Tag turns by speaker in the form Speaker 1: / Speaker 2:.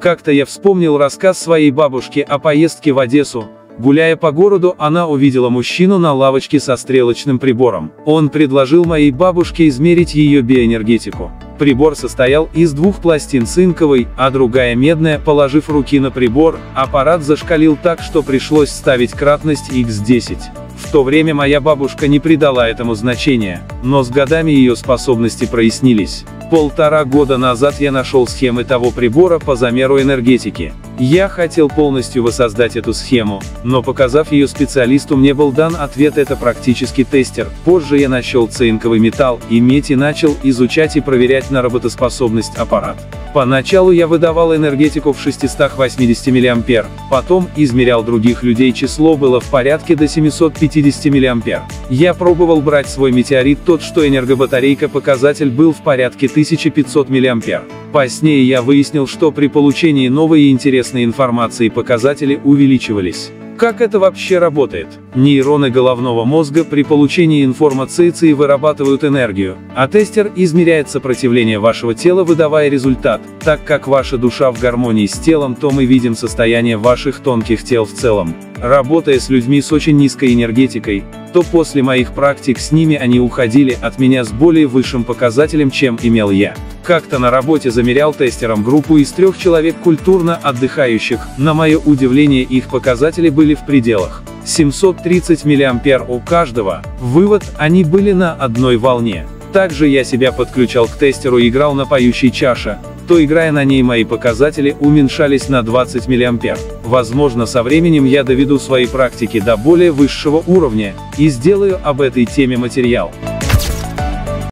Speaker 1: Как-то я вспомнил рассказ своей бабушки о поездке в Одессу, Гуляя по городу, она увидела мужчину на лавочке со стрелочным прибором. Он предложил моей бабушке измерить ее биоэнергетику. Прибор состоял из двух пластин цинковой, а другая медная, положив руки на прибор, аппарат зашкалил так, что пришлось ставить кратность x10. В то время моя бабушка не придала этому значения, но с годами ее способности прояснились. Полтора года назад я нашел схемы того прибора по замеру энергетики. Я хотел полностью воссоздать эту схему, но показав ее специалисту мне был дан ответ это практически тестер. Позже я нашел цинковый металл и медь и начал изучать и проверять на работоспособность аппарат. Поначалу я выдавал энергетику в 680 мА, потом измерял других людей число было в порядке до 750 мА. Я пробовал брать свой метеорит тот, что энергобатарейка показатель был в порядке 1500 мА. Позднее я выяснил, что при получении новой и интересной информации показатели увеличивались. Как это вообще работает? Нейроны головного мозга при получении информации вырабатывают энергию, а тестер измеряет сопротивление вашего тела выдавая результат. Так как ваша душа в гармонии с телом, то мы видим состояние ваших тонких тел в целом. Работая с людьми с очень низкой энергетикой, то после моих практик с ними они уходили от меня с более высшим показателем, чем имел я. Как-то на работе замерял тестером группу из трех человек культурно отдыхающих, на мое удивление их показатели были в пределах 730 мА у каждого, вывод, они были на одной волне. Также я себя подключал к тестеру и играл на поющей чаше, то играя на ней мои показатели уменьшались на 20 мА. Возможно со временем я доведу свои практики до более высшего уровня, и сделаю об этой теме материал.